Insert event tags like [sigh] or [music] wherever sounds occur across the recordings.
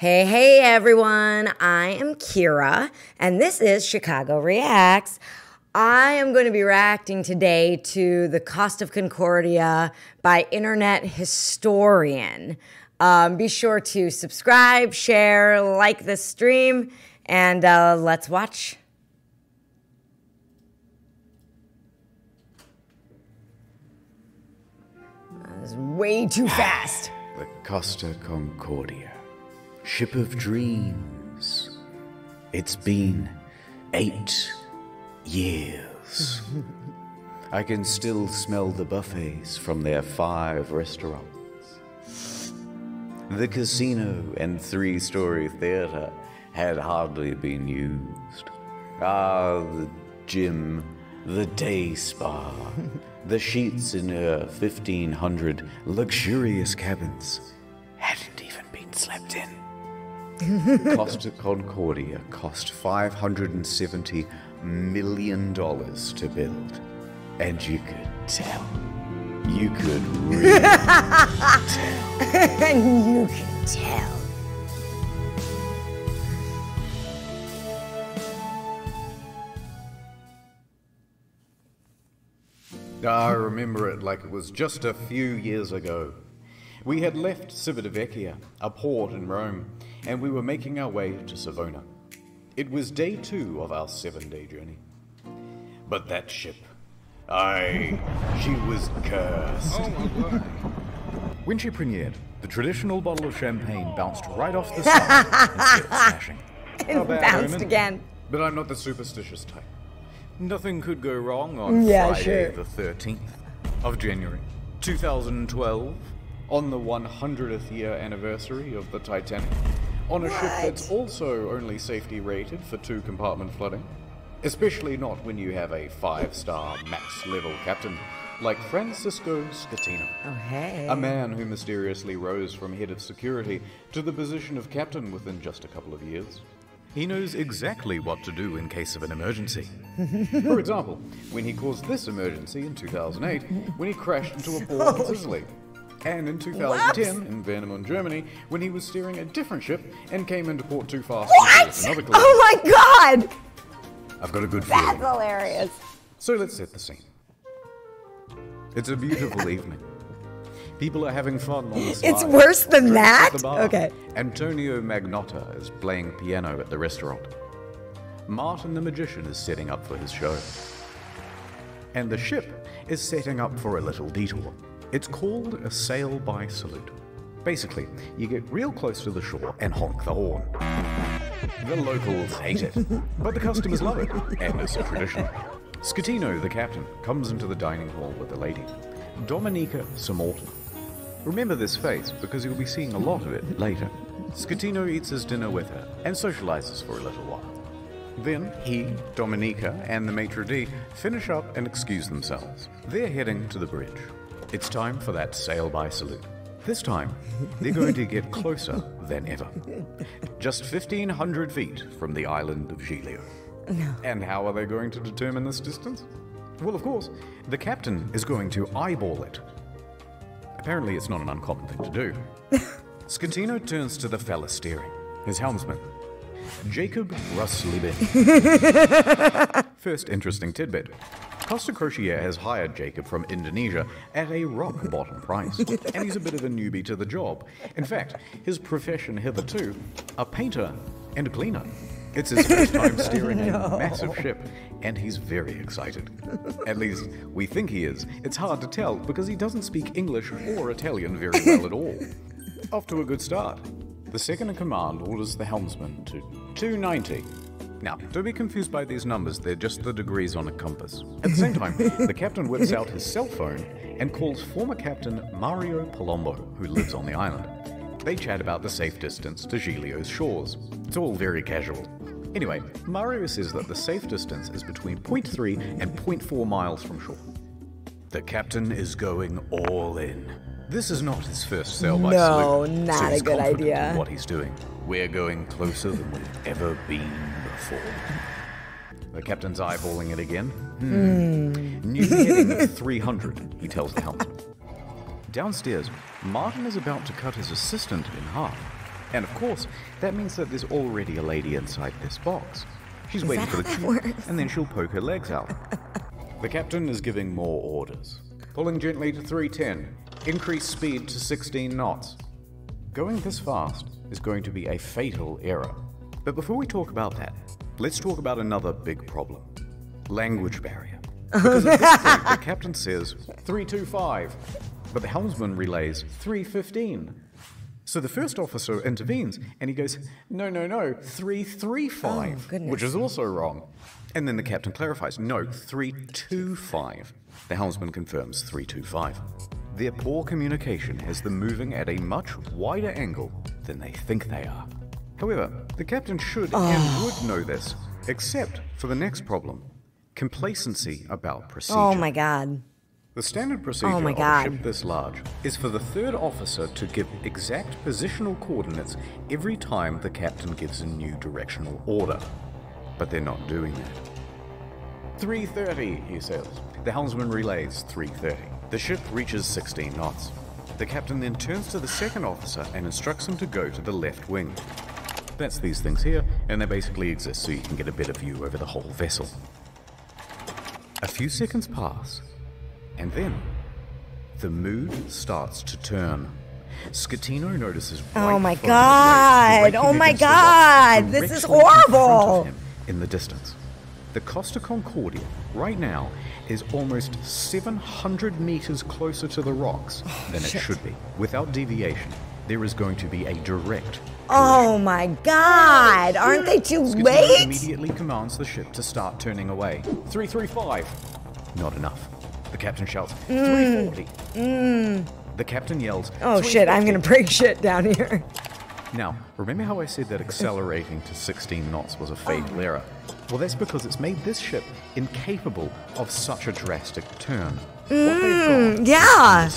Hey, hey, everyone. I am Kira, and this is Chicago Reacts. I am going to be reacting today to The Cost of Concordia by Internet Historian. Um, be sure to subscribe, share, like this stream, and uh, let's watch. Way too fast. The Costa Concordia, ship of dreams. It's been eight years. I can still smell the buffets from their five restaurants. The casino and three story theater had hardly been used. Ah, the gym, the day spa, [laughs] the sheets in uh, her 1500 luxurious cabins hadn't even been slept in. [laughs] Costa Concordia cost $570 million to build. And you could tell. You could really [laughs] tell. and you could tell. I remember it like it was just a few years ago. We had left Civitavecchia, a port in Rome, and we were making our way to Savona. It was day two of our seven day journey. But that ship, I, she was cursed. When she premiered, the traditional bottle of champagne bounced right off the side instead of [laughs] smashing. It bad, bounced Omen. again. But I'm not the superstitious type. Nothing could go wrong on mm, Yeah, Friday sure. the 13th of January, 2012, on the 100th year anniversary of the Titanic, on a ship that's also only safety rated for two compartment flooding. Especially not when you have a five star max level captain like Francesco Schettino. Oh, hey. A man who mysteriously rose from head of security to the position of captain within just a couple of years. He knows exactly what to do in case of an emergency. For example, when he caused this emergency in 2008 when he crashed into a port in Sicily. And in 2010 in Warnemünde, Germany, when he was steering a different ship and came into port too fast What? another collision. Oh my god! I've got a good That's hilarious. So let's set the scene. It's a beautiful evening. People are having fun on the It's worse than that? Okay. Antonio Magnotta is playing piano at the restaurant. Martin the magician is setting up for his show. And the ship is setting up for a little detour. It's called a sail by salute. Basically, you get real close to the shore and honk the horn. The locals hate it, [laughs] but the customers love it, and it's a tradition. Schettino, the captain, comes into the dining hall with a lady, Domnica Cemortan. Remember this face because you'll be seeing a lot of it later. Schettino eats his dinner with her and socializes for a little while. Then he, Domnica, and the maitre d' finish up and excuse themselves. They're heading to the bridge. It's time for that sail by salute. This time, they're going to get closer than ever. Just 1,500 feet from the island of Giglio. And how are they going to determine this distance? Well, of course, the captain is going to eyeball it. Apparently, it's not an uncommon thing to do. [laughs] Schettino turns to the fella steering, his helmsman, Jacob Rusli Bin. [laughs] First interesting tidbit. Costa Crociere has hired Jacob from Indonesia at a rock bottom price, [laughs] and he's a bit of a newbie to the job. In fact, his profession hitherto, a painter and a cleaner. It's his first time [laughs] steering a massive ship, and he's very excited. At least, we think he is. It's hard to tell because he doesn't speak English or Italian very well at all. [laughs] Off to a good start. The second in command orders the helmsman to 290. Now, don't be confused by these numbers, they're just the degrees on a compass. At the same time, the captain whips out his cell phone and calls former captain Mario Palombo, who lives on the island. They chat about the safe distance to Giglio's shores. It's all very casual. Anyway, Mario says that the safe distance is between 0.3 and 0.4 miles from shore. The captain is going all in. This is not his first sail by No, salute, not so a he's good confident idea. in what he's doing. We're going closer than we've ever been before. The captain's eyeballing it again. Hmm. New heading of 300, he tells the helmsman. Downstairs, Martin is about to cut his assistant in half. And of course, that means that there's already a lady inside this box. She's waiting for the how that cue, and then she'll poke her legs out. [laughs] the captain is giving more orders. Pulling gently to 310. Increase speed to 16 knots. Going this fast is going to be a fatal error. But before we talk about that, let's talk about another big problem language barrier. Oh. Because at this point, the [laughs] captain says 325, but the helmsman relays 315. So the first officer intervenes and he goes, No, no, no, 335, Oh, which is also wrong. And then the captain clarifies, No, 325. The helmsman confirms 325. Their poor communication has them moving at a much wider angle than they think they are. However, the captain should and oh. would know this, except for the next problem complacency about procedure. Oh my god. The standard procedure Oh my of a ship this large is for the third officer to give exact positional coordinates every time the captain gives a new directional order. But they're not doing that. 330, he says. The helmsman relays 330. The ship reaches 16 knots. The captain then turns to the second officer and instructs him to go to the left wing. That's these things here, and they basically exist so you can get a better view over the whole vessel. A few seconds pass, and then the mood starts to turn. Schettino notices. Oh my God. Oh my against the rocks God. This is directly in horrible. In the distance, the Costa Concordia right now is almost 700 meters closer to the rocks oh, than it should be. Without deviation, there is going to be a direct. Oh my god. Aren't they too Schettino late? immediately commands the ship to start turning away. 335. Not enough. The captain shouts, 340. The captain yells, Mm. Oh shit, I'm gonna break shit down here. Now, remember how I said that accelerating to 16 knots was a fatal error? Well, that's because it's made this ship incapable of such a drastic turn. What yeah.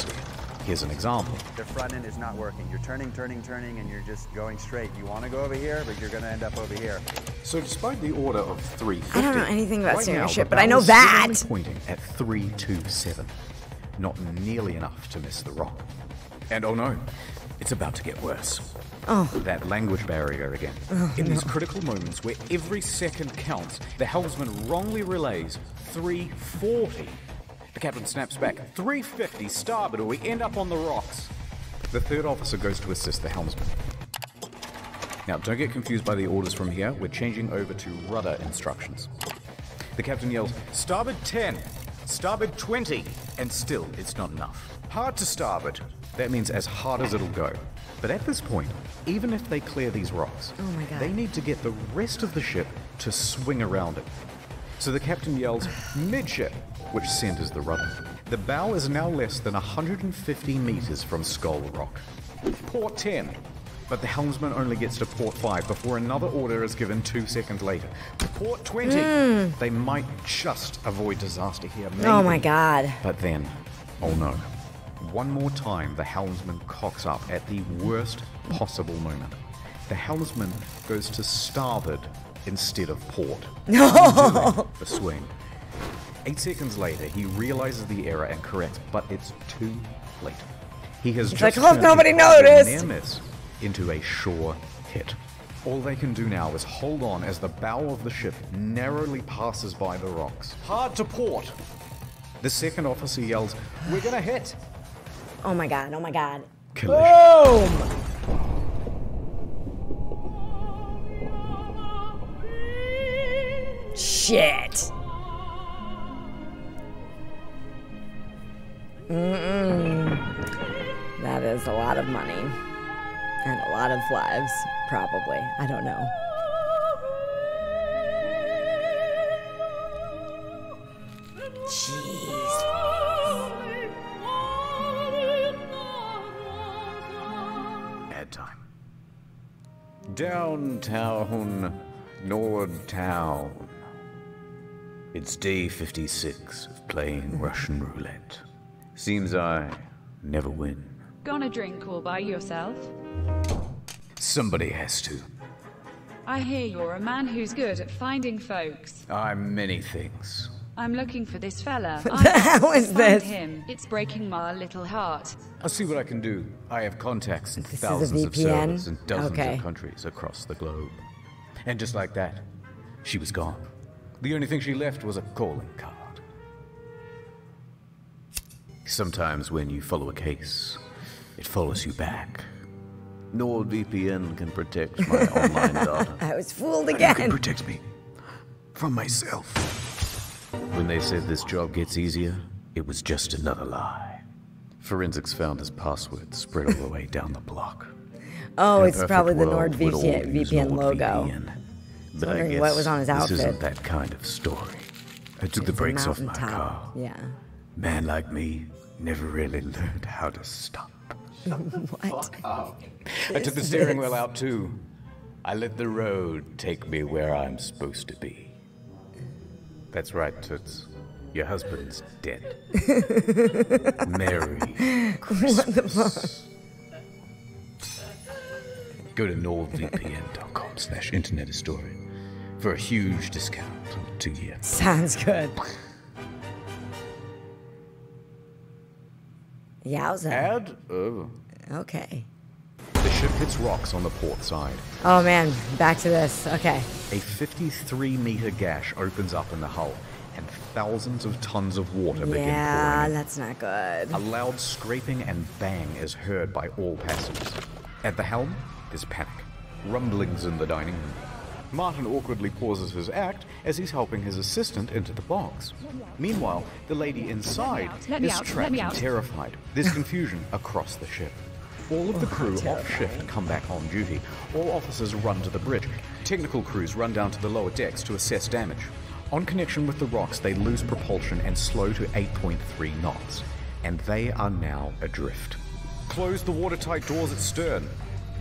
Is. Here's an example. The front end is not working. You're turning, turning, turning, and you're just going straight. You want to go over here, but you're going to end up over here. So, despite the order of 350, I don't know anything about right steering now, ship, but I know bow is still that. only pointing at 327. Not nearly enough to miss the rock. And oh no, it's about to get worse. Oh. That language barrier again. Oh, In these critical moments where every second counts, the helmsman wrongly relays 340. The captain snaps back 350 starboard or we end up on the rocks. The third officer goes to assist the helmsman. Now, don't get confused by the orders from here. We're changing over to rudder instructions. The captain yells, Starboard 10, starboard 20, and still it's not enough. Hard to starboard. That means as hard as it'll go. But at this point, even if they clear these rocks, Oh my God. they need to get the rest of the ship to swing around it. So the captain yells, Midship, which centers the rudder. The bow is now less than 150 meters from Skull Rock. Port 10. But the helmsman only gets to port 5 before another order is given two seconds later. Port 20. They might just avoid disaster here. Hmm. Oh my god. But then, oh no. One more time, the helmsman cocks up at the worst possible moment. The helmsman goes to starboard instead of port. [laughs] No! The swing. Eight seconds later, he realizes the error and corrects, but it's too late. He has just like, "Hope turned nobody noticed." miss into a sure hit. All they can do now is hold on as the bow of the ship narrowly passes by the rocks. Hard to port! The second officer yells, We're gonna hit! Oh my god. Oh my god. Collision. Boom. Shit. Mm-mm. That is a lot of money. And a lot of lives, probably. I don't know. Jeez. Ad time. Downtown, Nordtown. It's day 56 of playing Russian roulette. Seems I never win. Gonna drink all by yourself? Somebody has to. I hear you're a man who's good at finding folks. I'm many things. I'm looking for this fella. How is [laughs] I have hell to is find this? him. It's breaking my little heart. I'll see what I can do. I have contacts in This thousands of servers in dozens Okay. of countries across the globe. And just like that, she was gone. The only thing she left was a calling card. Sometimes when you follow a case, it follows you back. NordVPN can protect my [laughs] online data. I was fooled again. You can again. protect me from myself. When they said this job gets easier, it was just another lie. Forensics found his password spread all the way down the block. Oh, In it's probably the world, we'd all NordVPN use VPN logo. NordVPN. But I wondering what was on his outfit. This isn't that kind of story. I took the brakes off my mountaintop. car. Yeah. Man like me never really learned how to stop. [laughs] What? I took the steering wheel out too. I let the road take me where I'm supposed to be. That's right, Toots. Your husband's dead. [laughs] Merry Christmas. Go to nordvpn.com slash internet historian for a huge discount to two years. Sounds good. Yowza. Add? Oh. Okay. The ship hits rocks on the port side. Oh man, back to this. Okay. A 53 meter gash opens up in the hull, and thousands of tons of water begin Yeah, pouring in. that's not good. A loud scraping and bang is heard by all passengers. At the helm there's panic. Rumblings in the dining room. Martin awkwardly pauses his act as he's helping his assistant into the box. Meanwhile, the lady inside is trapped and terrified. There's confusion across the ship. All of the crew off shift come back on duty. All officers run to the bridge. Technical crews run down to the lower decks to assess damage. On connection with the rocks, they lose propulsion and slow to 8.3 knots. And they are now adrift. Close the watertight doors at stern.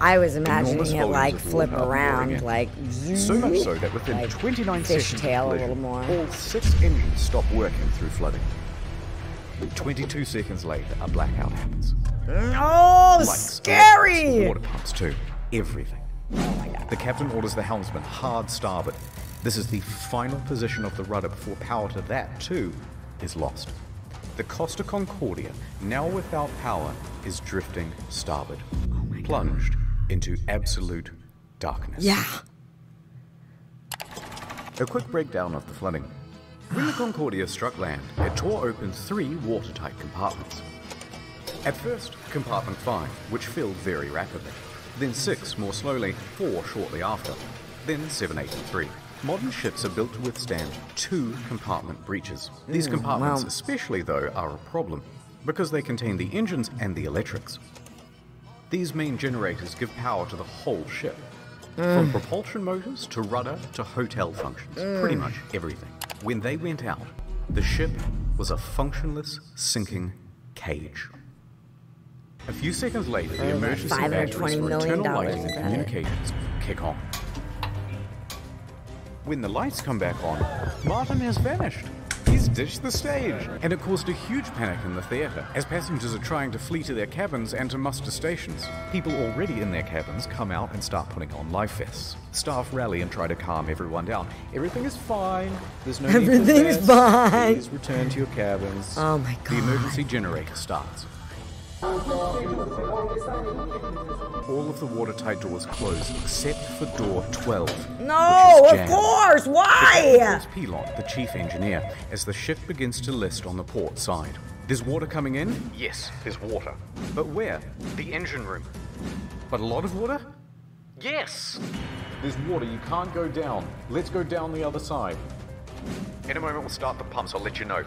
I was imagining it like flip water are pouring around, like So much so that within like 29 seconds of fishtail a collision, little more. all six engines stop working through flooding. 22 seconds later, a blackout happens. Oh, Lights, scary! water pumps too. Everything. Oh the captain orders the helmsman hard starboard. This is the final position of the rudder before power to that too is lost. The Costa Concordia, now without power, is drifting starboard, oh plunged into absolute darkness. Yeah. A quick breakdown of the flooding. When the Concordia struck land, it tore open three watertight compartments. At first, compartment 5, which filled very rapidly. Then 6 more slowly, 4 shortly after. Then 7, 8, and 3. Modern ships are built to withstand two compartment breaches. These compartments, wow. especially though, are a problem because they contain the engines and the electrics. These main generators give power to the whole ship. Mm. From propulsion motors to rudder to hotel functions, pretty mm. much everything. When they went out, the ship was a functionless, sinking cage. A few seconds later, the emergency $520 batteries for internal lighting and communications kick on. When the lights come back on, Martin has vanished. He's ditched the stage, and it caused a huge panic in the theatre as passengers are trying to flee to their cabins and to muster stations. People already in their cabins come out and start putting on life vests. Staff rally and try to calm everyone down. Everything is fine. There's no need for Everything's vests. fine. Please return to your cabins. Oh my god. The emergency generator starts. All of the watertight doors closed except for door 12. No, which is of jammed. course. Why? captain calls Pelot, the chief engineer, as the ship begins to list on the port side. There's water coming in? Yes, there's water. But where? The engine room. But a lot of water? Yes! There's water, you can't go down. Let's go down the other side. In a moment, we'll start the pumps, I'll let you know.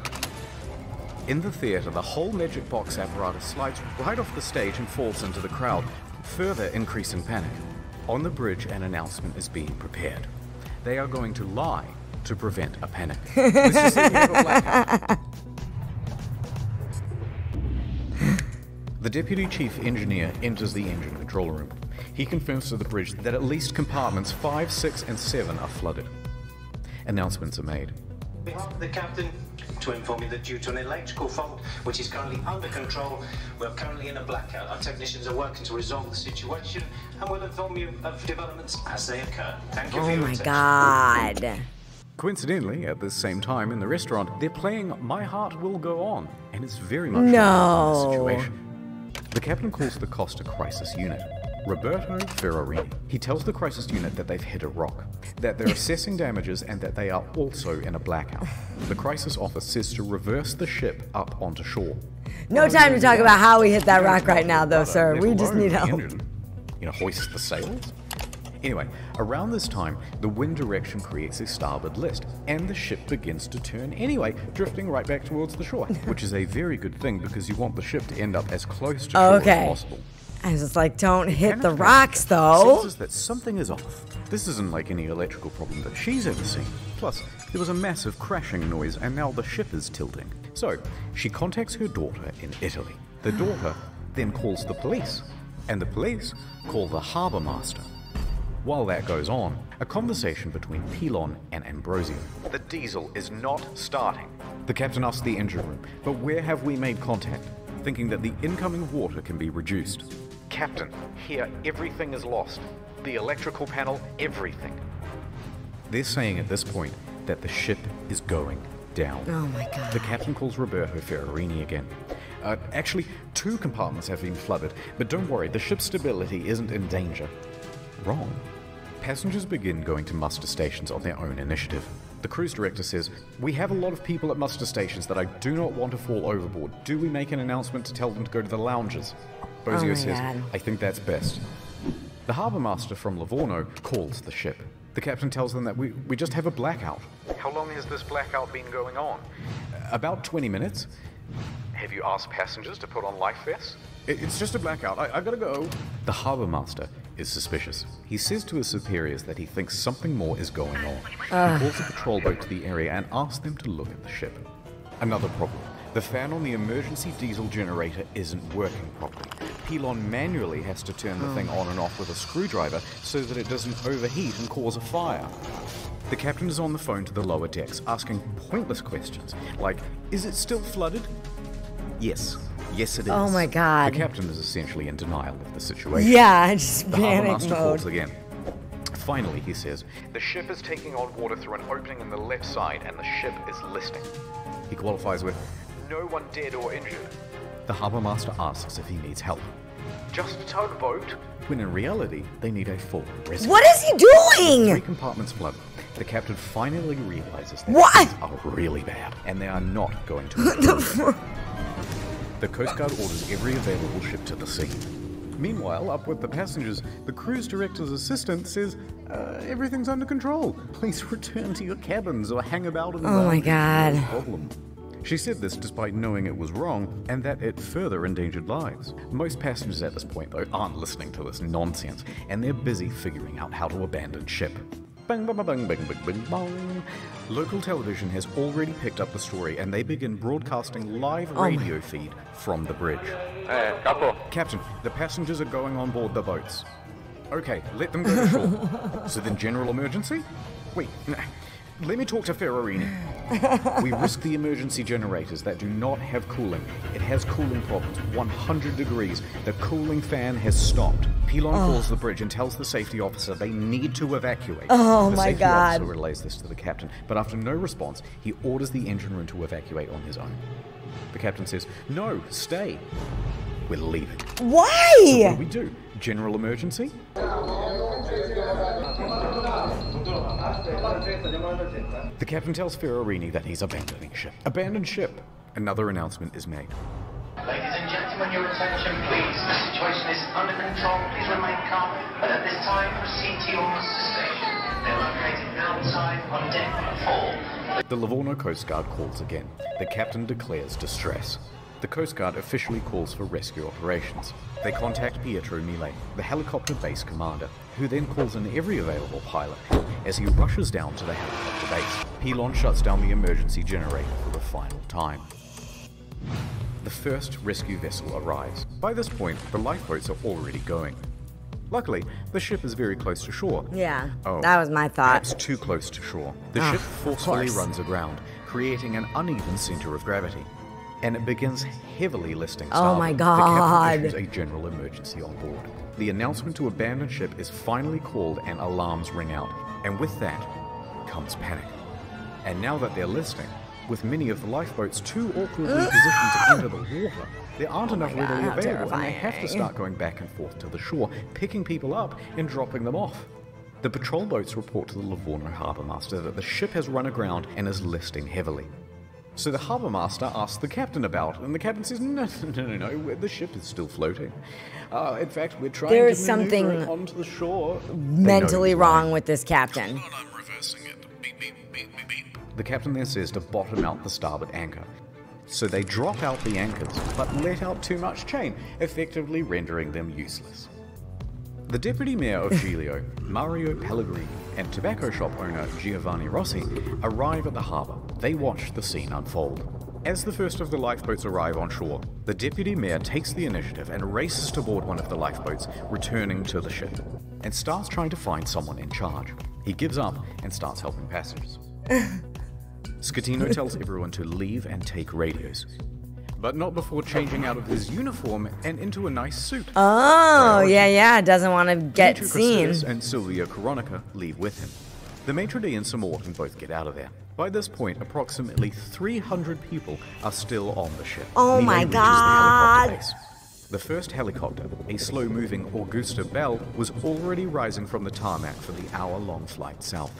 In the theatre, the whole magic box apparatus slides right off the stage and falls into the crowd, further increasing panic. On the bridge, an announcement is being prepared. They are going to lie to prevent a panic. Let's just say we have a. The deputy chief engineer enters the engine control room. He confirms to the bridge that at least compartments 5, 6, and 7 are flooded. Announcements are made. the captain to inform you that due to an electrical fault which is currently under control, we're currently in a blackout. Our technicians are working to resolve the situation and will inform you of developments as they occur. Thank you for Oh your my attention. god. Coincidentally, at the same time in the restaurant, they're playing My Heart Will Go On, and it's very much No. the situation. The captain calls the Costa Crisis Unit. Roberto Ferrarini. He tells the crisis unit that they've hit a rock, that they're assessing [laughs] damages, and that they are also in a blackout. The crisis office says to reverse the ship up onto shore. No time to talk about how we hit that rock right now, though, sir. We just need the help. engine. You know, hoist the sails? Anyway, around this time, the wind direction creates a starboard list, and the ship begins to turn anyway, drifting right back towards the shore, [laughs] which is a very good thing because you want the ship to end up as close to shore Okay. as possible. I was just like, don't hit the rocks, though. Senses that something is off. This isn't like any electrical problem that she's ever seen. Plus, there was a massive crashing noise, and now the ship is tilting. So, she contacts her daughter in Italy. The daughter then calls the police, and the police call the harbour master. While that goes on, a conversation between Pilon and Ambrosio. The diesel is not starting. The captain asks the engine room, but where have we made contact? Thinking that the incoming water can be reduced. Captain, here everything is lost. The electrical panel, everything. They're saying at this point that the ship is going down. Oh my god. The captain calls Roberto Ferrarini again. Uh, actually, two compartments have been flooded, but don't worry, the ship's stability isn't in danger. Wrong. Passengers begin going to muster stations on their own initiative. The cruise director says, We have a lot of people at muster stations that I do not want to fall overboard. Do we make an announcement to tell them to go to the lounges? Bozio Oh says, God. I think that's best. The harbour master from Livorno calls the ship. The captain tells them that we, we just have a blackout. How long has this blackout been going on? Uh, about 20 minutes. Have you asked passengers to put on life vests? It's just a blackout. I, I gotta go. The harbour master is suspicious. He says to his superiors that he thinks something more is going on. He calls a patrol boat to the area and asks them to look at the ship. Another problem. The fan on the emergency diesel generator isn't working properly. Pilon manually has to turn the thing oh. on and off with a screwdriver so that it doesn't overheat and cause a fire. The captain is on the phone to the lower decks, asking pointless questions like, Is it still flooded? Yes. Yes, it oh is. Oh my God. The captain is essentially in denial of the situation. Yeah, just The panic master mode. again. Finally, he says, The ship is taking on water through an opening in the left side, and the ship is listing. He qualifies with, No one dead or injured. The harbour master asks if he needs help. Just a tugboat? When in reality, they need a full rescue. What is he doing? Three doing? compartments flooded. The captain finally realizes that What? things are really bad, and they are not going to. [laughs] The the Coast Guard orders every available ship to the sea. Meanwhile, up with the passengers, the cruise director's assistant says, uh, everything's under control. Please return to your cabins or hang about in the Oh my. God. No problem. She said this despite knowing it was wrong and that it further endangered lives. Most passengers at this point, though, aren't listening to this nonsense, and they're busy figuring out how to abandon ship. Bang, bang, bang, bang, bang, bang, bang, bang. Local television has already picked up the story and they begin broadcasting live Oh my- radio feed from the bridge. Captain, the passengers are going on board the boats. Okay, let them go to shore. [laughs] so then, general emergency? Wait, n- let me talk to Ferrarini. we risk the emergency generators that do not have cooling. It has cooling problems, 100 degrees. The cooling fan has stopped. Pilon oh. calls the bridge and tells the safety officer they need to evacuate. Oh the my safety God. officer relays this to the captain, but after no response, he orders the engine room to evacuate on his own. The captain says, No, stay. We're leaving. What do Why? we do? General emergency? The captain tells Ferrarini that he's abandoning ship. Abandon ship. Another announcement is made. Ladies and gentlemen, your attention please. The situation is under control. Please remain calm. And at this time, proceed to your muster station. They're located outside on deck 4. The Livorno Coast Guard calls again. The captain declares distress. The Coast Guard officially calls for rescue operations. They contact Pietro Mile, the helicopter base commander, who then calls in every available pilot. As he rushes down to the helicopter base, Pilon shuts down the emergency generator for the final time. The first rescue vessel arrives. By this point, the lifeboats are already going. Luckily, the ship is very close to shore. Yeah, Oh, that was my thought. Perhaps too close to shore. The Ah, ship forcefully runs aground, creating an uneven center of gravity. And it begins heavily listing Oh my. God. The captain issues a general emergency on board. The announcement to abandon ship is finally called and alarms ring out. And with that comes panic. And now that they're listing, with many of the lifeboats too awkwardly positioned to enter the water, there aren't enough readily available, and they have to start going back and forth to the shore, picking people up and dropping them off. The patrol boats report to the Livorno harbour master that the ship has run aground and is listing heavily. So the harbour master asks the captain about, it, and the captain says, "No, [laughs] no, no, no, no the ship is still floating. Uh, in fact, we're trying There to is something it onto the shore." They [laughs] know Mentally wrong with this captain. I'm reversing it. Beep, beep, beep, beep, beep. The captain then says to bottom out the starboard anchor. So they drop out the anchors, but let out too much chain, effectively rendering them useless. The deputy mayor of [laughs] Giglio, Mario Pellegrini, and tobacco shop owner Giovanni Rossi arrive at the harbour. They watch the scene unfold. As the first of the lifeboats arrive on shore, the deputy mayor takes the initiative and races to board one of the lifeboats, returning to the ship, and starts trying to find someone in charge. He gives up and starts helping passengers. [laughs] Schettino tells everyone to leave and take radios. But not before changing out of his uniform and into a nice suit. Oh, yeah, yeah. Doesn't want to get Dimitri seen. Christakis and Silvia Coronica leave with him. The maitre d' and Cemortan both get out of there. By this point, approximately 300 people are still on the ship. Oh my God. The first helicopter, a slow moving Agusta Bell, was already rising from the tarmac for the hour long flight south.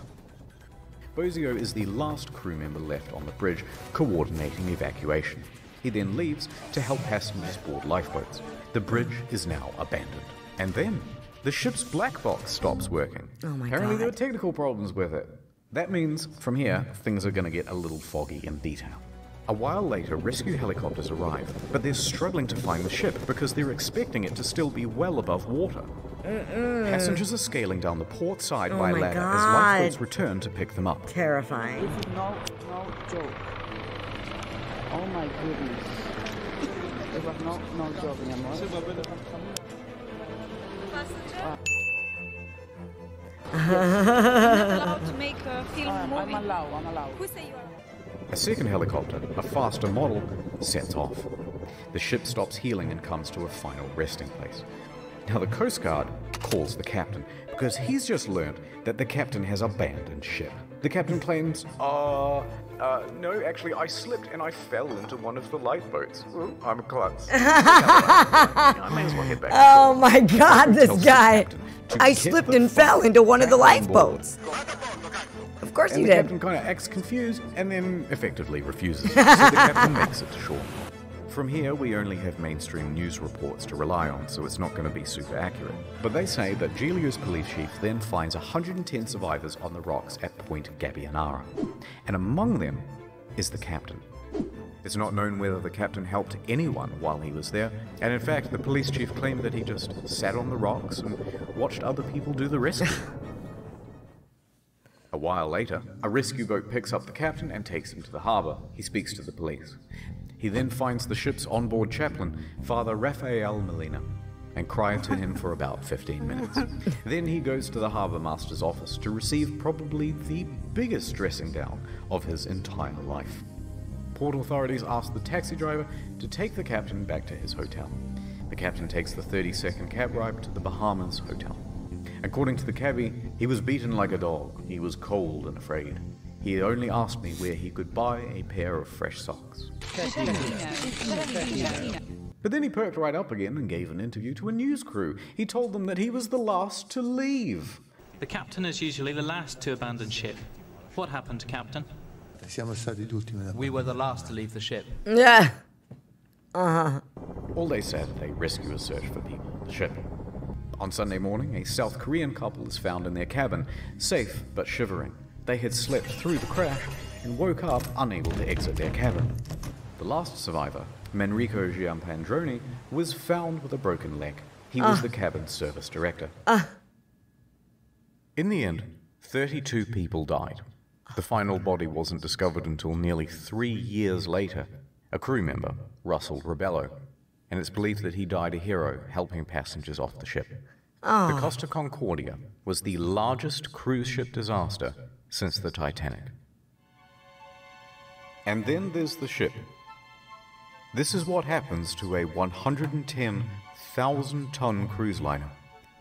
Bozio is the last crew member left on the bridge, coordinating evacuation. He then leaves to help passengers board lifeboats. The bridge is now abandoned. And then, the ship's black box stops working. Oh my Apparently, there were technical problems with it. That means, from here, things are going to get a little foggy in detail. A while later, rescue helicopters arrive, but they're struggling to find the ship because they're expecting it to still be well above water. Passengers are scaling down the port side Oh by my ladder as lifeboats return to pick them up. Terrifying. No, no joke. Oh my goodness. It was no, no joke, mi amor. allowed a film I'm, I'm allowed, I'm allowed. A second helicopter, a faster model, sets off. The ship stops healing and comes to a final resting place. Now, the Coast Guard calls the captain because he's just learned that the captain has abandoned ship. The captain claims, uh, uh, no, actually, I slipped and I fell into one of the lifeboats. Ooh, I'm a klutz. [laughs] I may as well head back. Oh my God, this guy. I slipped and fell into one of the back on board. lifeboats. Of course And you the did. captain kind of acts confused and then effectively refuses. [laughs] so the captain makes it to shore. From here, we only have mainstream news reports to rely on, so it's not going to be super accurate. But they say that Giglio's police chief then finds 110 survivors on the rocks at Point Gabbianara. And among them is the captain. It's not known whether the captain helped anyone while he was there, and in fact, the police chief claimed that he just sat on the rocks and watched other people do the rescue. [laughs] A while later, a rescue boat picks up the captain and takes him to the harbour. He speaks to the police. He then finds the ship's onboard chaplain, Father Rafael Molina, and cries to him for about 15 minutes. [laughs] then he goes to the harbour master's office to receive probably the biggest dressing down of his entire life. Port authorities ask the taxi driver to take the captain back to his hotel. The captain takes the 30 second cab ride to the Bahamas hotel. According to the cabbie, he was beaten like a dog. He was cold and afraid. He only asked me where he could buy a pair of fresh socks. But then he perked right up again and gave an interview to a news crew. He told them that he was the last to leave. The captain is usually the last to abandon ship. What happened, Captain? Siamo stati gli ultimi da We were the last to leave the ship. Yeah. Uh-huh. All day Saturday, rescuers search for people on the ship. On Sunday morning, a South Korean couple is found in their cabin, safe but shivering. They had slept through the crash and woke up unable to exit their cabin. The last survivor, Manrico Giampandroni, was found with a broken leg. He was ah. the cabin service director. Ah. In the end, 32 people died. The final body wasn't discovered until nearly three years later. A crew member, Russell Rebello, and it's believed that he died a hero helping passengers off the ship. The ah. Costa Concordia was the largest cruise ship disaster since the Titanic. And then there's the ship. This is what happens to a 110,000 ton cruise liner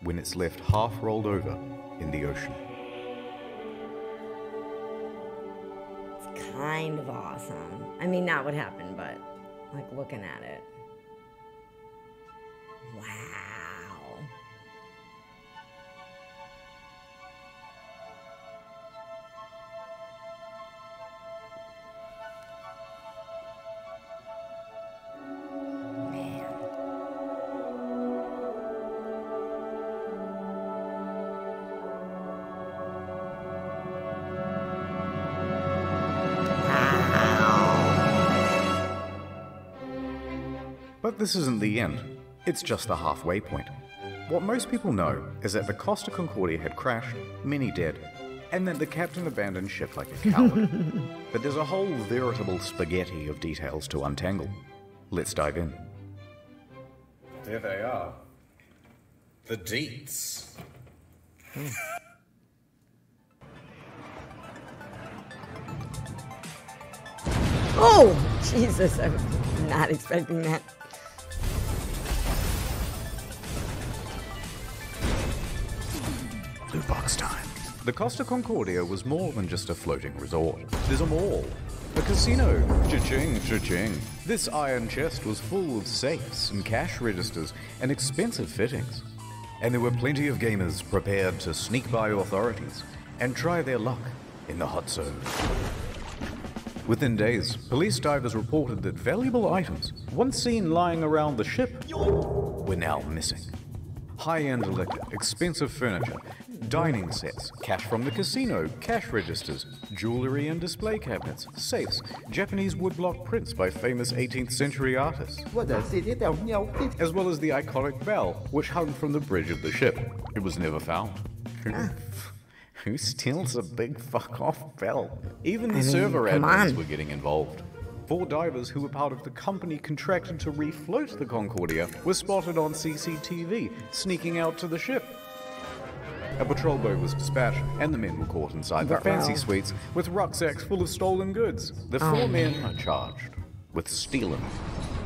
when it's left half rolled over in the ocean. It's kind of awesome. I mean, not what happened, but like looking at it. Wow. But this isn't the end. It's just the halfway point. What most people know is that the Costa Concordia had crashed, many dead, and that the captain abandoned ship like a coward. [laughs] but there's a whole veritable spaghetti of details to untangle. Let's dive in. There they are. The deets. Hmm. [laughs] Oh, Jesus. I was not expecting that. Time. The Costa Concordia was more than just a floating resort. There's a mall, a casino, cha-ching, cha-ching. This iron chest was full of safes and cash registers and expensive fittings. And there were plenty of gamers prepared to sneak by authorities and try their luck in the hot zone. Within days, police divers reported that valuable items, once seen lying around the ship, were now missing. High-end liquor, expensive furniture, dining sets, cash from the casino, cash registers, jewelry and display cabinets, safes, Japanese woodblock prints by famous 18th century artists, as well as the iconic bell, which hung from the bridge of the ship. It was never found. Ah. Who steals a big fuck off bell? Even the I mean, server admins on. were getting involved. Four divers who were part of the company contracted to refloat the Concordia were spotted on CCTV, sneaking out to the ship. A patrol boat was dispatched, and the men were caught inside the fancy Wow. suites with rucksacks full of stolen goods. The oh, four men are charged with stealing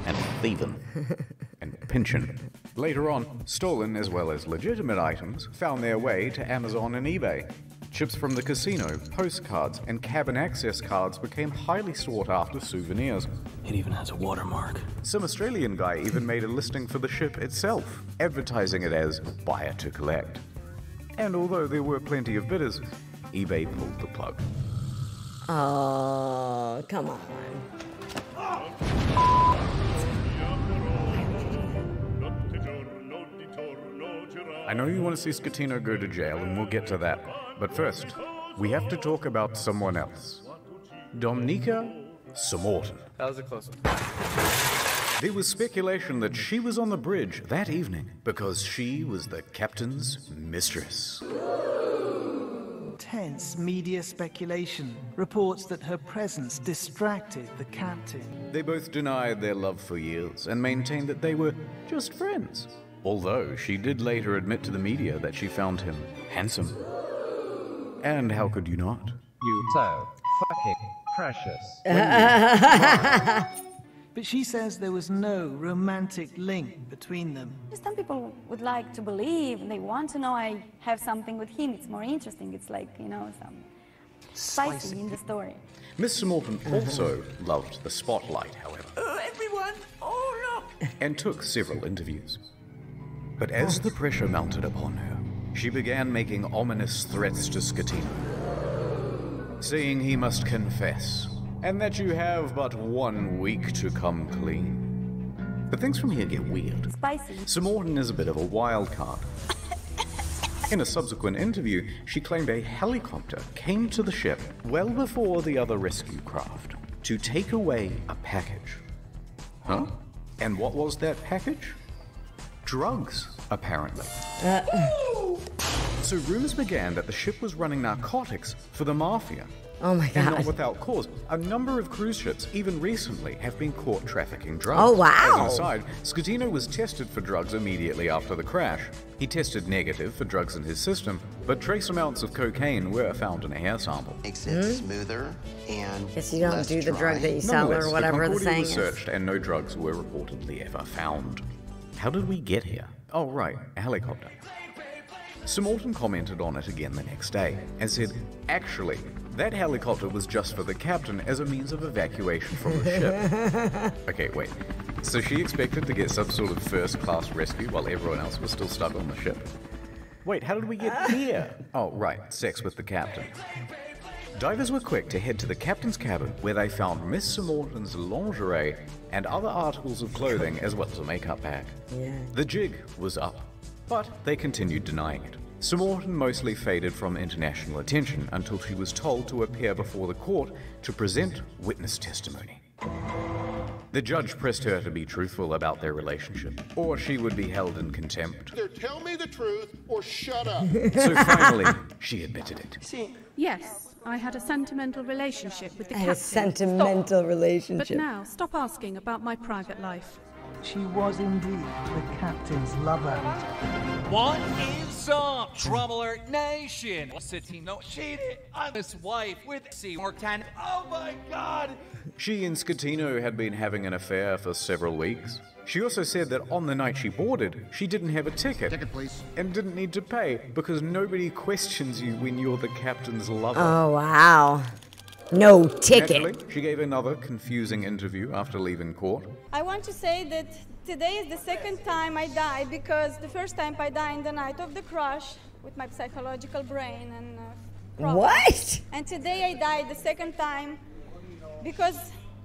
and thieving [laughs] and pinching. Later on, stolen as well as legitimate items found their way to Amazon and eBay. Chips from the casino, postcards, and cabin access cards became highly sought after souvenirs. It even has a watermark. Some Australian guy even made a listing for the ship itself, advertising it as buyer to collect. And although there were plenty of bidders, eBay pulled the plug. Oh, come on. I know you want to see Schettino go to jail, and we'll get to that. But first, we have to talk about someone else. Domnica Cemortan. That was a close one. There was speculation that she was on the bridge that evening because she was the captain's mistress. Tense media speculation reports that her presence distracted the captain. They both denied their love for years and maintained that they were just friends. Although she did later admit to the media that she found him handsome. And how could you not? You so fucking precious. [laughs] But she says there was no romantic link between them. Some people would like to believe, and they want to know I have something with him. It's more interesting. It's like, you know, some spicy in the story. Miss Cemortan also loved the spotlight, however, Oh, everyone! Oh, look! and took several interviews. But as the pressure mounted upon her, she began making ominous threats to Schettino, saying he must confess, and that you have but one week to come clean. But things from here get weird. Spicy. Cemortan is a bit of a wild card. In a subsequent interview, she claimed a helicopter came to the ship well before the other rescue craft to take away a package. Huh? And what was that package? Drugs, apparently. Uh. So rumors began that the ship was running narcotics for the mafia. Oh my And not without cause. A number of cruise ships, even recently, have been caught trafficking drugs. Oh, wow. As an aside, Schettino was tested for drugs immediately after the crash. He tested negative for drugs in his system, but trace amounts of cocaine were found in a hair sample. Makes it hmm? smoother and Guess you don't less do the dry. drug that you sell or whatever the, the Concordia saying was is. searched and no drugs were reportedly ever found. How did we get here? Oh, right, a helicopter. Cemortan commented on it again the next day and said, Actually, That helicopter was just for the captain as a means of evacuation from the ship. [laughs] Okay, wait. So she expected to get some sort of first class rescue while everyone else was still stuck on the ship. Wait, how did we get here? Oh, right, sex with the captain. Divers were quick to head to the captain's cabin where they found Miss Cemortan's lingerie and other articles of clothing as well as a makeup bag. Yeah. The jig was up, but they continued denying it. Cemortan mostly faded from international attention until she was told to appear before the court to present witness testimony. The judge pressed her to be truthful about their relationship, or she would be held in contempt. Either tell me the truth or shut up. [laughs] So finally, she admitted it. Yes, I had a sentimental relationship with the I had a captain. sentimental Stop. relationship. But now, stop asking about my private life. She was indeed the captain's lover. What is up, Trouble Alert Nation? Schettino cheated on his wife with Cemortan. Oh my god! She and Schettino had been having an affair for several weeks. She also said that on the night she boarded, she didn't have a ticket. Ticket, please. And didn't need to pay because nobody questions you when you're the captain's lover. Oh, wow. No ticket. Naturally, she gave another confusing interview after leaving court. I want to say that today is the second time I died because the first time I died in the night of the crush with my psychological brain and. Uh, problems. What? And today I died the second time because,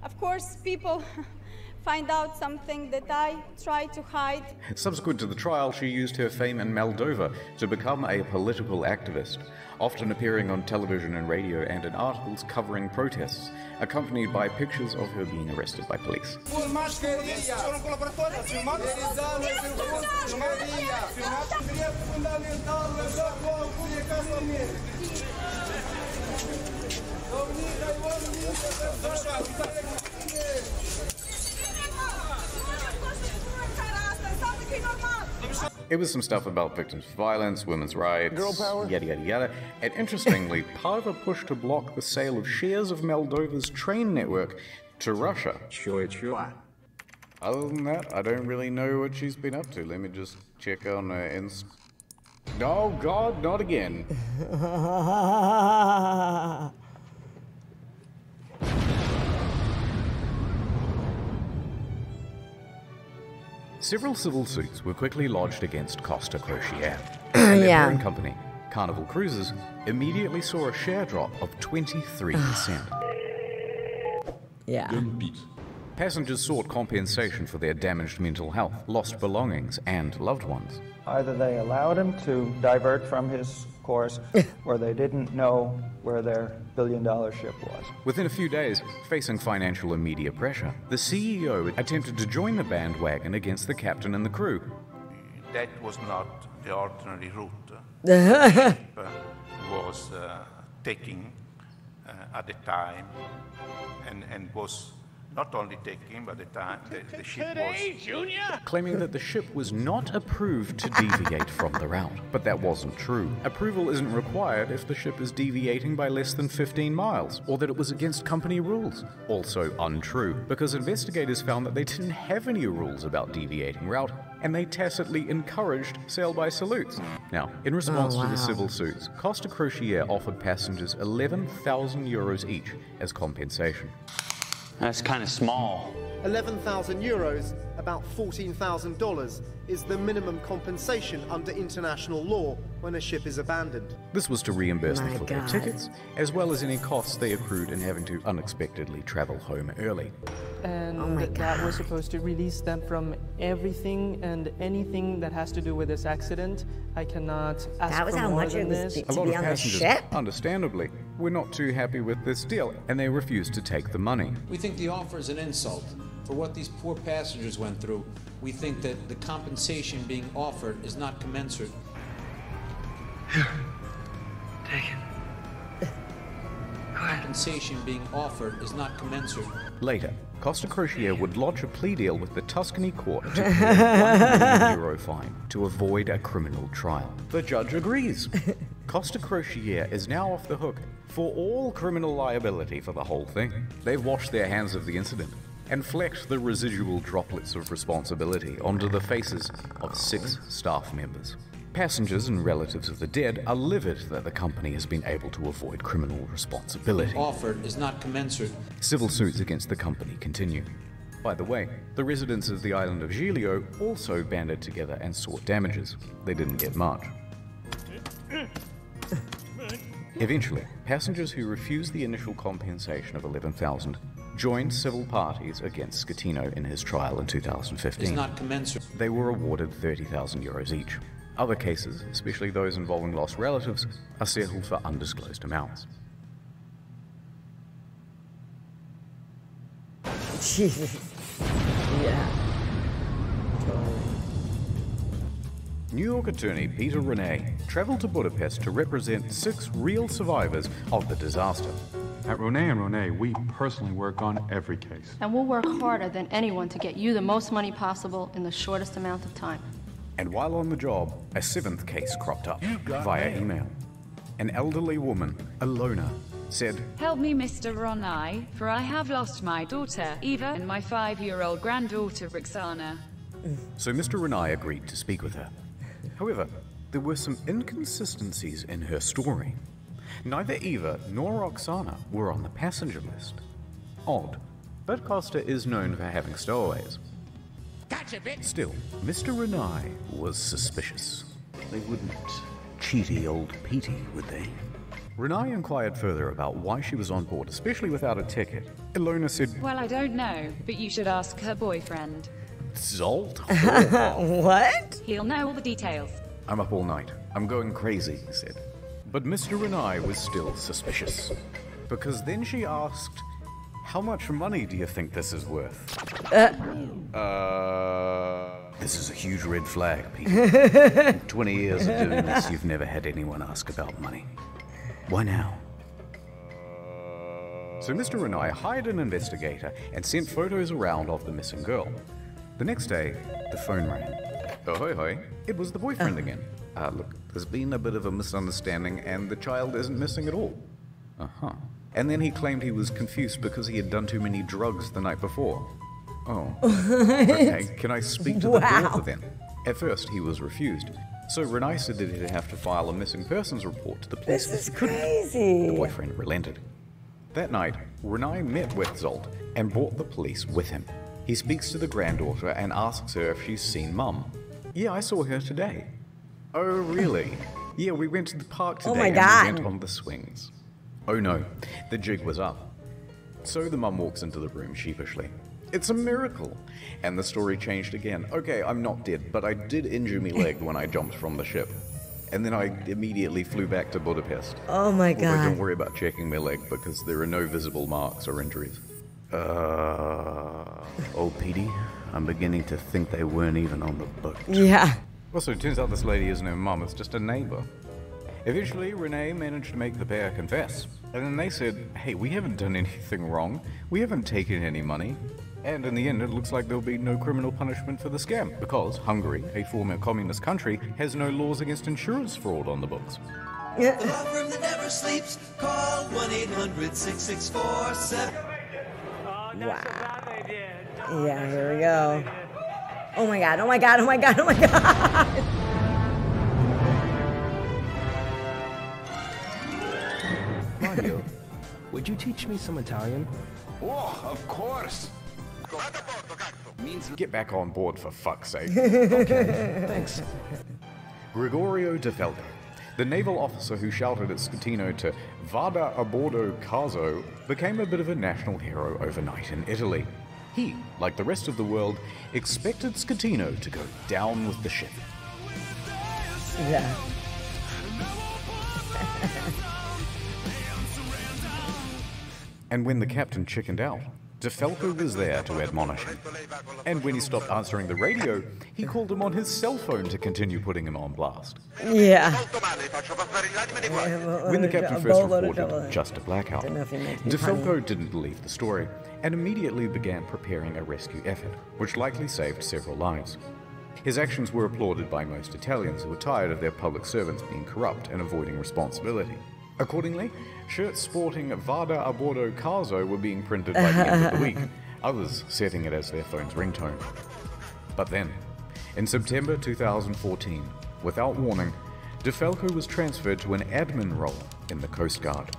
of course, people [laughs] find out something that I try to hide. Subsequent to the trial, she used her fame in Moldova to become a political activist, often appearing on television and radio and in articles covering protests, accompanied by pictures of her being arrested by police. It was some stuff about victims of violence, women's rights, Girl power? yada yada yada. And interestingly, [laughs] part of a push to block the sale of shares of Moldova's train network to Russia. Sure, sure. Other than that, I don't really know what she's been up to. Let me just check on her inst. Oh God, not again. [laughs] Several civil suits were quickly lodged against Costa Crociere. [clears throat] and their Yeah. parent company, Carnival Cruises, immediately saw a share drop of 23%. Yeah. Passengers sought compensation for their damaged mental health, lost belongings, and loved ones. Either they allowed him to divert from his course, [laughs] or they didn't know where their billion dollar ship was. Within a few days, facing financial and media pressure, the CEO attempted to join the bandwagon against the captain and the crew. That was not the ordinary route. [laughs] the ship was uh, taking uh, at the time and, and was not only taking, but the time the, the ship was. claiming that the ship was not approved to deviate from the route. But that wasn't true. Approval isn't required if the ship is deviating by less than 15 miles, or that it was against company rules. Also untrue, because investigators found that they didn't have any rules about deviating route, and they tacitly encouraged sail by salutes. Now, in response oh, to wow. the civil suits, Costa Crociere offered passengers 11,000 euros each as compensation. That's kind of small. 11,000 euros, about $14,000, is the minimum compensation under international law when a ship is abandoned. This was to reimburse My them for their God. tickets, as well as any costs they accrued in having to unexpectedly travel home early. And Oh my that was supposed to release them from everything and anything that has to do with this accident. I cannot ask That was for how more much than it was this. to- to be on the ship? understandably, were not too happy with this deal, and they refused to take the money. We think the offer is an insult. For what these poor passengers went through, we think that the compensation being offered is not commensurate. Here, [sighs] Take it. [sighs] Compensation being offered is not commensurate. Later, Costa Crociere would lodge a plea deal with the Tuscany court to [laughs] pay a 1 million euro fine to avoid a criminal trial. The judge agrees. [laughs] Costa Crociere is now off the hook for all criminal liability for the whole thing. They've washed their hands of the incident and flecked the residual droplets of responsibility onto the faces of six staff members. Passengers and relatives of the dead are livid that the company has been able to avoid criminal responsibility. Offered is not commensurate. Civil suits against the company continue. By the way, the residents of the island of Giglio also banded together and sought damages. They didn't get much. Eventually, passengers who refused the initial compensation of 11,000 joined civil parties against Schettino in his trial in 2015. Is not commensurate. They were awarded 30,000 euros each. Other cases, especially those involving lost relatives, are settled for undisclosed amounts. Jesus. [laughs] Yeah. New York attorney Peter Ronai traveled to Budapest to represent six real survivors of the disaster. At Ronai and Ronai, we personally work on every case. And we'll work harder than anyone to get you the most money possible in the shortest amount of time. And while on the job, a seventh case cropped up via email. An elderly woman, Ilona, said, Help me, Mr. Ronai, for I have lost my daughter, Eva, and my five-year-old granddaughter, Roxana. So Mr. Ronai agreed to speak with her. However, there were some inconsistencies in her story. Neither Eva nor Roxana were on the passenger list. Odd, but Costa is known for having stowaways. Gotcha, bitch. Still, Mr. Ronai was suspicious. They wouldn't cheaty old Petey, would they? Ronai inquired further about why she was on board, especially without a ticket. Ilona said, Well, I don't know, but you should ask her boyfriend. Zsolt? [laughs] what? He'll know all the details. I'm up all night. I'm going crazy, he said. But Mr. Ronai was still suspicious. Because then she asked, How much money do you think this is worth? Uh. Uh. This is a huge red flag, Pete. [laughs] In 20 years of doing this, you've never had anyone ask about money. Why now? So Mr. Ronai hired an investigator and sent photos around of the missing girl. The next day, the phone rang. Oh, hoi, hoi. It was the boyfriend again. Uh, look, there's been a bit of a misunderstanding, and the child isn't missing at all. Uh huh. And then he claimed he was confused because he had done too many drugs the night before. Oh. [laughs] okay, can I speak to the Wow. daughter then? At first, he was refused. So Ronai said that he'd have to file a missing persons report to the police. This is but he couldn't. crazy. The boyfriend relented. That night, Ronai met with Zsolt and brought the police with him. He speaks to the granddaughter and asks her if she's seen Mum. Yeah, I saw her today. Oh, really? [laughs] yeah, we went to the park oh today Oh my and God. we went on the swings. Oh no, the jig was up. So the mum walks into the room sheepishly. It's a miracle. And the story changed again. Okay, I'm not dead, but I did injure my leg when I jumped from the ship. And then I immediately flew back to Budapest. Oh my Although don't worry about checking my leg because there are no visible marks or injuries. Uh, oh, Petey, I'm beginning to think they weren't even on the boat. Yeah. Also, it turns out this lady isn't her mum, it's just a neighbor. Eventually, Ronai managed to make the pair confess. And then they said, hey, we haven't done anything wrong. We haven't taken any money. And in the end, it looks like there'll be no criminal punishment for the scam, because Hungary, a former communist country, has no laws against insurance fraud on the books. The law firm that never sleeps. Call 1 800 664 7. Wow. Yeah, here we go. Oh my god, oh my god, oh my god, oh my [laughs] god. Would you teach me some Italian? Oh, of course. Means get back on board for fuck's sake. [laughs] Okay, [laughs] thanks. Gregorio De Falco, the naval officer who shouted at Schettino to Vada a bordo caso, became a bit of a national hero overnight in Italy. He, like the rest of the world, expected Schettino to go down with the ship. Yeah. [laughs] And when the captain chickened out, DeFalco was there to admonish him. And when he stopped answering the radio, he called him on his cell phone to continue putting him on blast. Yeah. When the captain first reported just a blackout, Don't know if he meant to be DeFalco didn't believe the story and immediately began preparing a rescue effort, which likely saved several lives. His actions were applauded by most Italians who were tired of their public servants being corrupt and avoiding responsibility. Accordingly, shirts sporting Vada a bordo caso were being printed by the end of the week, [laughs] others setting it as their phone's ringtone. But then, in September 2014, without warning, DeFalco was transferred to an admin role in the Coast Guard.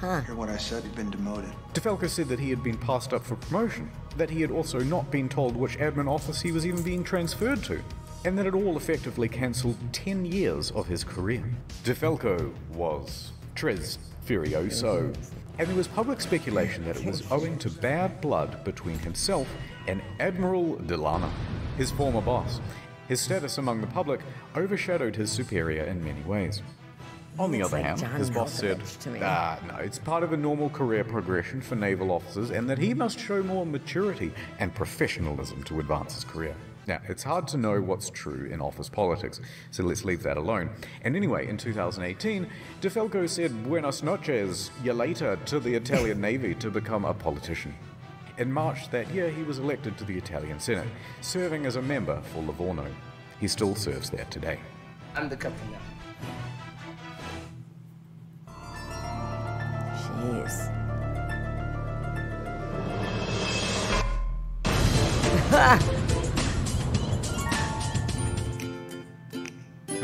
Huh. Hear what I said? He'd been demoted. DeFalco said that he had been passed up for promotion, that he had also not been told which admin office he was even being transferred to, and that it all effectively cancelled 10 years of his career. DeFalco was Tres Furioso, and there was public speculation that it was owing to bad blood between himself and Admiral Delana, his former boss. His status among the public overshadowed his superior in many ways. On the Looks other like hand, his boss said, to me. ah, no, it's part of a normal career progression for naval officers and that he must show more maturity and professionalism to advance his career. Now, it's hard to know what's true in office politics, so let's leave that alone. And anyway, in 2018, DeFalco said Buenos noches, ya later, to the Italian [laughs] Navy to become a politician. In March that year, he was elected to the Italian Senate, serving as a member for Livorno. He still serves there today. I'm the captain now. Jeez.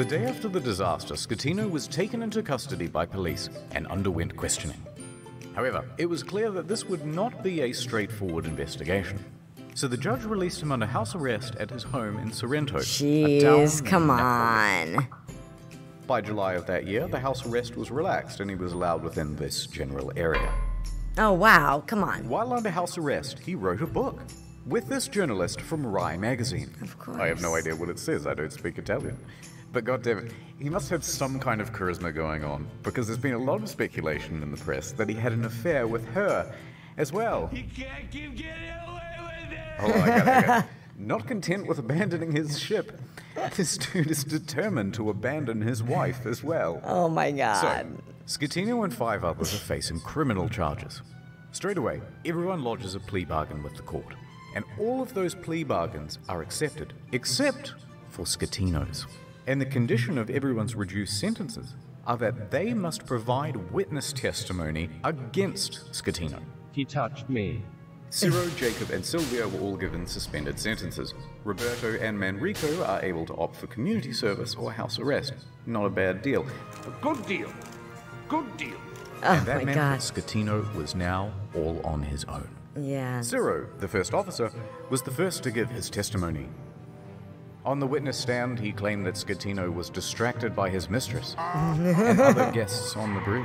The day after the disaster, Schettino was taken into custody by police and underwent questioning. However, it was clear that this would not be a straightforward investigation. So the judge released him under house arrest at his home in Sorrento. Jeez, come on. By July of that year, the house arrest was relaxed and he was allowed within this general area. Oh, wow, come on. While under house arrest, he wrote a book with this journalist from Rai magazine. Of course. I have no idea what it says, I don't speak Italian. But goddammit, he must have some kind of charisma going on, because there's been a lot of speculation in the press that he had an affair with her as well. You can't keep getting away with it. Hold on, I got I got. Not content with abandoning his ship, this dude is determined to abandon his wife as well. Oh my god. So, Schettino and five others are facing criminal charges. Straight away, everyone lodges a plea bargain with the court, and all of those plea bargains are accepted, except for Schettino's. And the condition of everyone's reduced sentences are that they must provide witness testimony against Schettino. He touched me. Ciro, Jacob, and Sylvia were all given suspended sentences. Roberto and Manrico are able to opt for community service or house arrest. Not a bad deal. A good deal. Good deal. Oh and that my meant god. that Schettino was now all on his own. Yeah. Ciro, the first officer, was the first to give his testimony. On the witness stand, he claimed that Schettino was distracted by his mistress [laughs] and other guests on the bridge.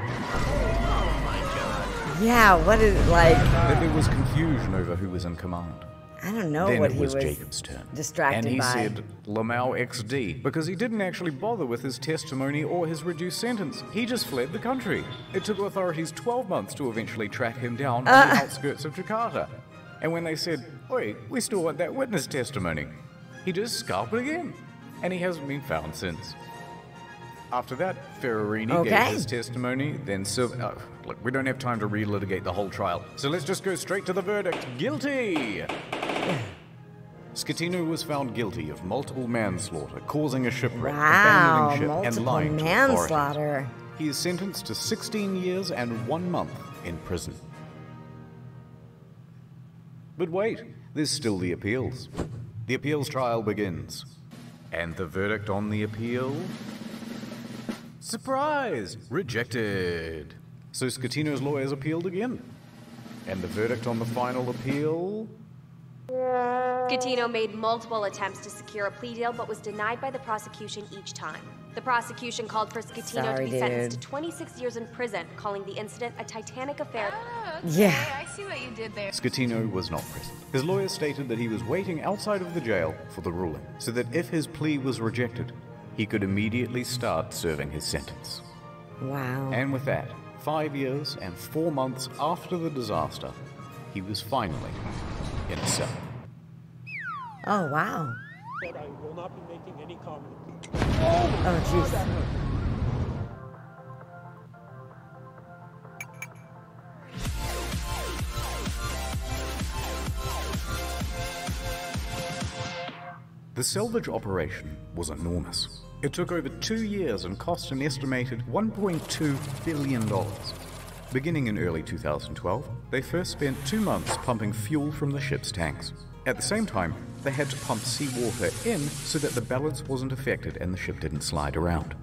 Yeah, what is it like? That there was confusion over who was in command. I don't know then what it he was, was Jacob's turn. distracted and he by. said Lamau XD because he didn't actually bother with his testimony or his reduced sentence. He just fled the country. It took authorities 12 months to eventually track him down on the Uh. outskirts of Jakarta. And when they said, wait, we still want that witness testimony, he just scalped it again. And he hasn't been found since. After that, Ferrarini gave his testimony, then Sil- oh, look, we don't have time to relitigate the whole trial, so let's just go straight to the verdict. Guilty! [sighs] Schettino was found guilty of multiple manslaughter, causing a shipwreck, Wow, abandoning ship, and multiple lying to authorities. manslaughter. He is sentenced to 16 years and one month in prison. But wait, there's still the appeals. The appeals trial begins. And the verdict on the appeal? Surprise! Rejected. So Schettino's lawyers appealed again. And the verdict on the final appeal? Schettino made multiple attempts to secure a plea deal but was denied by the prosecution each time. The prosecution called for Schettino Sorry, to be sentenced to 26 years in prison, calling the incident a Titanic affair. Oh, yeah. I see what you did there. Schettino was not present. His lawyer stated that he was waiting outside of the jail for the ruling, so that if his plea was rejected, he could immediately start serving his sentence. Wow. And with that, five years and four months after the disaster, he was finally in a cell. Oh wow. But I will not be making any comment. Oh jeez. The salvage operation was enormous. It took over two years and cost an estimated $1.2 billion. Beginning in early 2012, they first spent two months pumping fuel from the ship's tanks. At the same time, they had to pump seawater in so that the balance wasn't affected and the ship didn't slide around.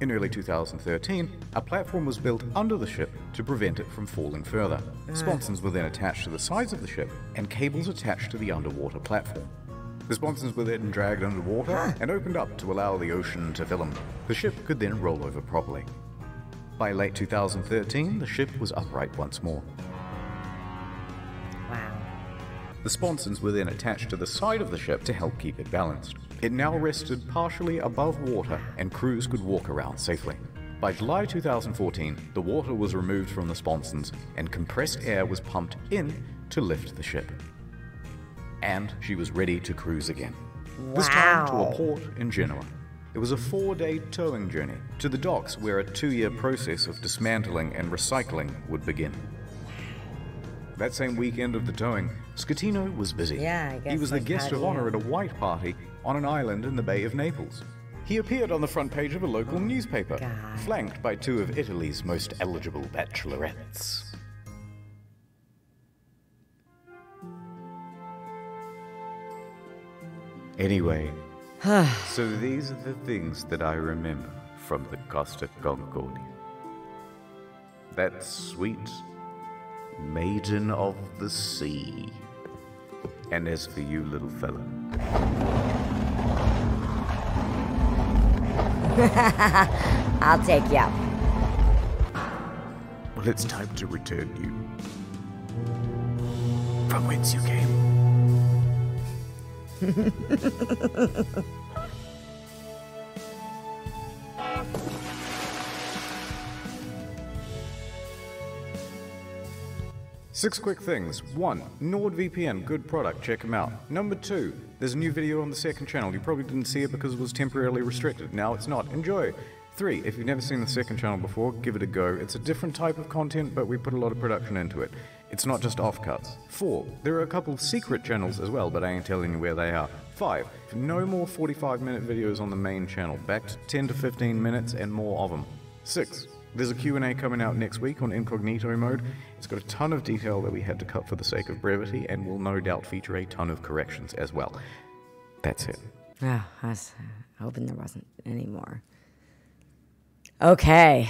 In early 2013, a platform was built under the ship to prevent it from falling further. Sponsons were then attached to the sides of the ship and cables attached to the underwater platform. The sponsons were then dragged underwater and opened up to allow the ocean to fill them. The ship could then roll over properly. By late 2013, the ship was upright once more. Wow. The sponsons were then attached to the side of the ship to help keep it balanced. It now rested partially above water and crews could walk around safely. By July 2014, the water was removed from the sponsons and compressed air was pumped in to lift the ship. And she was ready to cruise again. This time to a port in Genoa. It was a four day towing journey to the docks where a two year process of dismantling and recycling would begin. That same weekend of the towing, Schettino was busy. Yeah, I guess. He was the guest of honor at a white party on an island in the Bay of Naples. He appeared on the front page of a local oh, newspaper, flanked by two of Italy's most eligible bachelorettes. Anyway, [sighs] so these are the things that I remember from the Costa Concordia. That sweet maiden of the sea. And as for you, little fella, [laughs] I'll take you well, it's time to return you from whence you came. [laughs] Six quick things. One, NordVPN, good product, check them out. Number two, there's a new video on the second channel. You probably didn't see it because it was temporarily restricted. Now it's not. Enjoy. Three, if you've never seen the second channel before, give it a go. It's a different type of content, but we put a lot of production into it. It's not just offcuts. Four, there are a couple secret channels as well, but I ain't telling you where they are. Five, no more 45 minute videos on the main channel. Back to 10 to 15 minutes and more of them. Six, there's a Q&A coming out next week on incognito mode. It's got a ton of detail that we had to cut for the sake of brevity and will no doubt feature a ton of corrections as well. That's it. Oh, I was hoping there wasn't any more. Okay.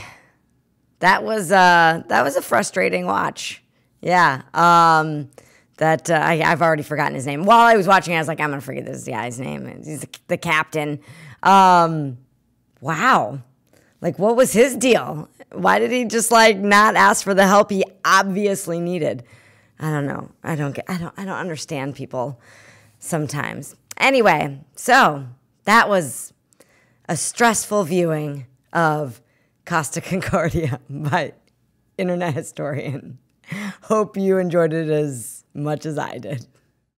That was uh that was a frustrating watch. Yeah. Um that uh, I, I've already forgotten his name. While I was watching, I was like, I'm gonna forget this guy's name. He's the, the captain. Um, wow. Like, what was his deal? Why did he just like not ask for the help he obviously needed? I don't know. I don't get. I don't. I don't understand people sometimes. Anyway, so that was a stressful viewing of Costa [laughs] Concordia by internet historian. Hope you enjoyed it as much as I did.